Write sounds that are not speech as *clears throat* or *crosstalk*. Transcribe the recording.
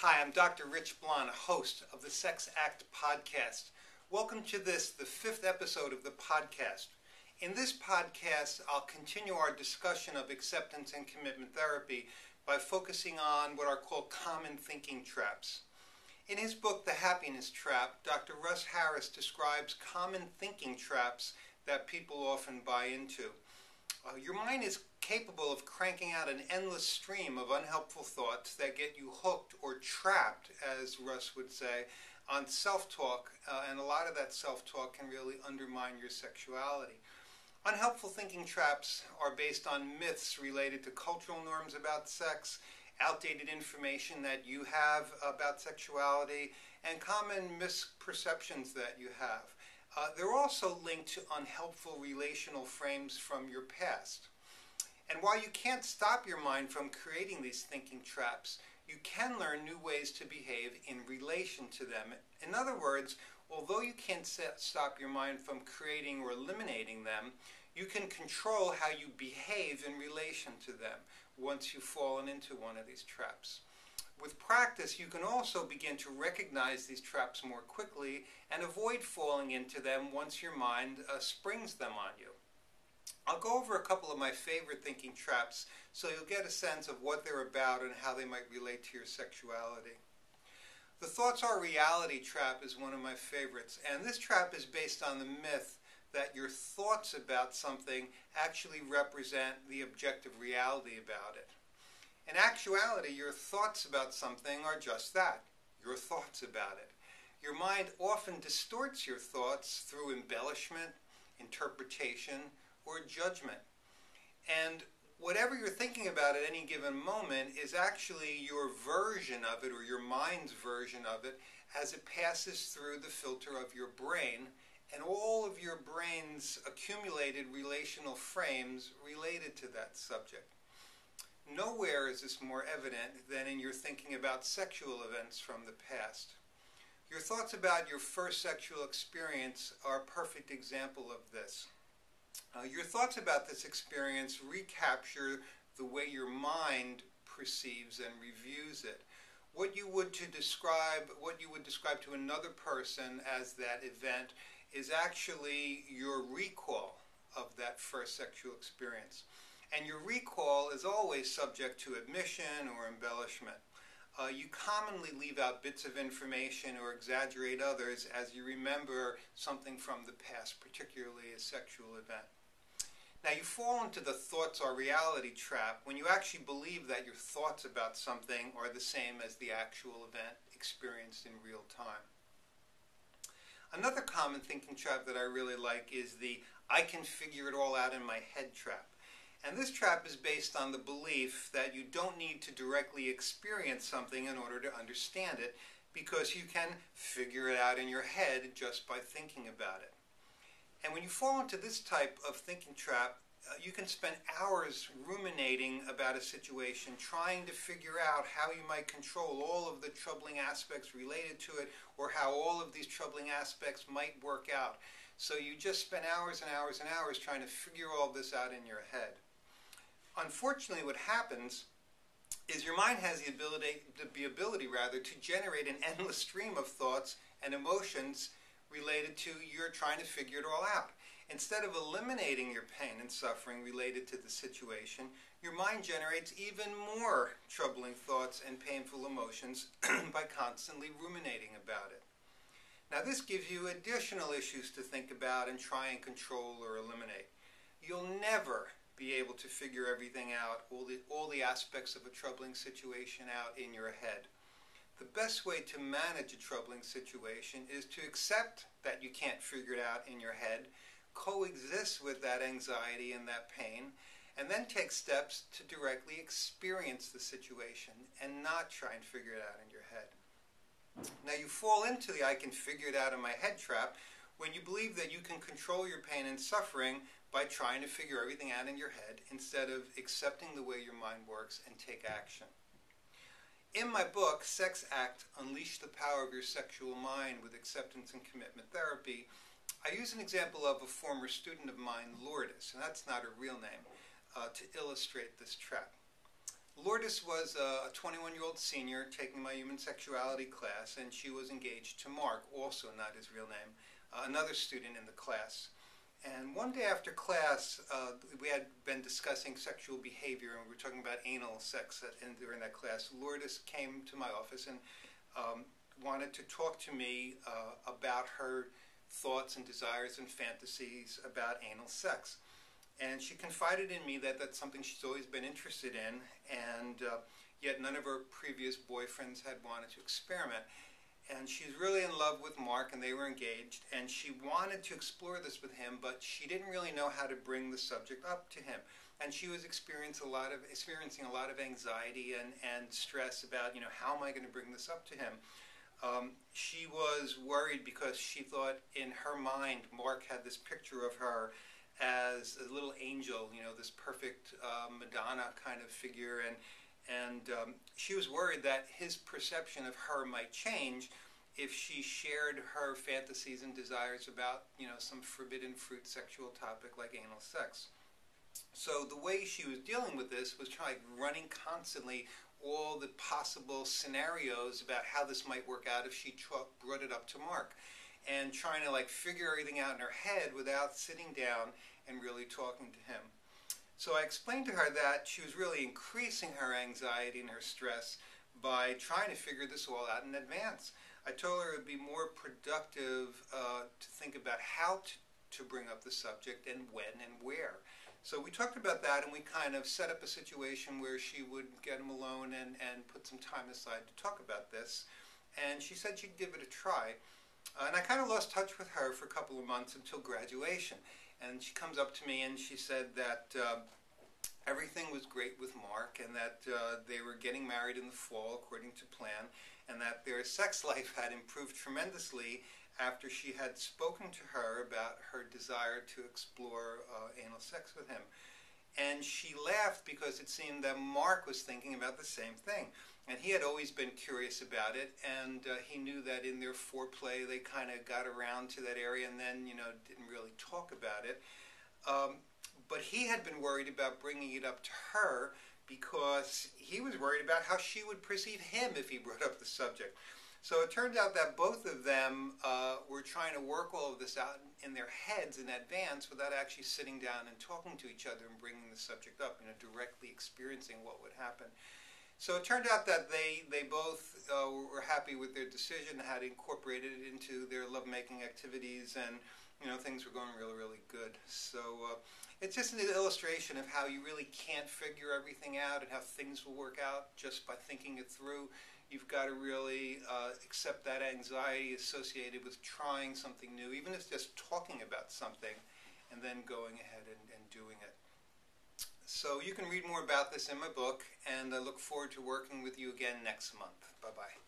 Hi, I'm Dr. Rich Blonna, host of the Sex Act podcast. Welcome to this, the fifth episode of the podcast. In this podcast, I'll continue our discussion of acceptance and commitment therapy by focusing on what are called common thinking traps. In his book, The Happiness Trap, Dr. Russ Harris describes common thinking traps that people often buy into. Uh, your mind is capable of cranking out an endless stream of unhelpful thoughts that get you hooked or trapped, as Russ would say, on self talk, uh, and a lot of that self talk can really undermine your sexuality. Unhelpful thinking traps are based on myths related to cultural norms about sex, outdated information that you have about sexuality, and common misperceptions that you have. Uh, they're also linked to unhelpful relational frames from your past. And while you can't stop your mind from creating these thinking traps, you can learn new ways to behave in relation to them. In other words, although you can't set, stop your mind from creating or eliminating them, you can control how you behave in relation to them once you've fallen into one of these traps. With practice, you can also begin to recognize these traps more quickly and avoid falling into them once your mind uh, springs them on you. I'll go over a couple of my favorite thinking traps so you'll get a sense of what they're about and how they might relate to your sexuality. The thoughts are reality trap is one of my favorites, and this trap is based on the myth that your thoughts about something actually represent the objective reality about it. In actuality, your thoughts about something are just that your thoughts about it. Your mind often distorts your thoughts through embellishment, interpretation, or judgment. And whatever you're thinking about at any given moment is actually your version of it or your mind's version of it as it passes through the filter of your brain and all of your brain's accumulated relational frames related to that subject. Nowhere is this more evident than in your thinking about sexual events from the past. Your thoughts about your first sexual experience are a perfect example of this. Uh, your thoughts about this experience recapture the way your mind perceives and reviews it. What you would to describe, what you would describe to another person as that event, is actually your recall of that first sexual experience. And your recall is always subject to admission or embellishment. Uh, you commonly leave out bits of information or exaggerate others as you remember something from the past, particularly a sexual event. Now, you fall into the thoughts are reality trap when you actually believe that your thoughts about something are the same as the actual event experienced in real time. Another common thinking trap that I really like is the I can figure it all out in my head trap. And this trap is based on the belief that you don't need to directly experience something in order to understand it because you can figure it out in your head just by thinking about it. And when you fall into this type of thinking trap, uh, you can spend hours ruminating about a situation, trying to figure out how you might control all of the troubling aspects related to it, or how all of these troubling aspects might work out. So you just spend hours and hours and hours trying to figure all this out in your head. Unfortunately, what happens is your mind has the ability, the ability rather, to generate an endless stream of thoughts and emotions related to your trying to figure it all out. Instead of eliminating your pain and suffering related to the situation, your mind generates even more troubling thoughts and painful emotions *clears throat* by constantly ruminating about it. Now, this gives you additional issues to think about and try and control or eliminate. You'll never be able to figure everything out, all the, all the aspects of a troubling situation out in your head. The best way to manage a troubling situation is to accept that you can't figure it out in your head, coexist with that anxiety and that pain, and then take steps to directly experience the situation and not try and figure it out in your head. Now, you fall into the I can figure it out in my head trap when you believe that you can control your pain and suffering by trying to figure everything out in your head instead of accepting the way your mind works and take action. In my book, Sex Act Unleash the Power of Your Sexual Mind with Acceptance and Commitment Therapy, I use an example of a former student of mine, Lourdes, and that's not her real name, uh, to illustrate this trap. Lourdes was a 21 year old senior taking my human sexuality class, and she was engaged to Mark, also not his real name, uh, another student in the class. And one day after class, uh, we had been discussing sexual behavior, and we were talking about anal sex at, in, during that class. Lourdes came to my office and um, wanted to talk to me uh, about her thoughts and desires and fantasies about anal sex. And she confided in me that that's something she's always been interested in, and uh, yet none of her previous boyfriends had wanted to experiment. And she's really in love with Mark, and they were engaged, and she wanted to explore this with him, but she didn't really know how to bring the subject up to him. And she was experiencing a lot of experiencing a lot of anxiety and, and stress about, you know, how am I going to bring this up to him? Um, she was worried because she thought in her mind Mark had this picture of her as a little angel, you know, this perfect uh, Madonna kind of figure, and and um, she was worried that his perception of her might change if she shared her fantasies and desires about, you know, some forbidden fruit sexual topic like anal sex. So the way she was dealing with this was trying running constantly all the possible scenarios about how this might work out if she brought it up to Mark and trying to like figure everything out in her head without sitting down and really talking to him. So I explained to her that she was really increasing her anxiety and her stress by trying to figure this all out in advance. I told her it would be more productive uh, to think about how to, to bring up the subject and when and where. So we talked about that and we kind of set up a situation where she would get him alone and, and put some time aside to talk about this. And she said she'd give it a try. Uh, and I kind of lost touch with her for a couple of months until graduation. And she comes up to me and she said that uh, everything was great with Mark and that uh, they were getting married in the fall according to plan and that their sex *laughs* life had improved tremendously after she had spoken to her about her desire to explore uh, anal sex with him. And she laughed because it seemed that Mark was thinking about the same thing. And he had always been curious about it, and uh, he knew that in their foreplay they kind of got around to that area and then, you know, didn't really talk about it. Um, but he had been worried about bringing it up to her because he was worried about how she would perceive him if he brought up the subject. So it turned out that both of them uh, were trying to work all of this out in their heads in advance without actually sitting down and talking to each other and bringing the subject up, you know, directly experiencing what would happen. So it turned out that they, they both uh, were happy with their decision, had incorporated it into their lovemaking activities, and you know things were going really, really good. So uh, it's just an illustration of how you really can't figure everything out and how things will work out just by thinking it through. You've got to really uh, accept that anxiety associated with trying something new, even if it's just talking about something, and then going ahead and, and doing it. So you can read more about this in my book, and I look forward to working with you again next month. Bye bye.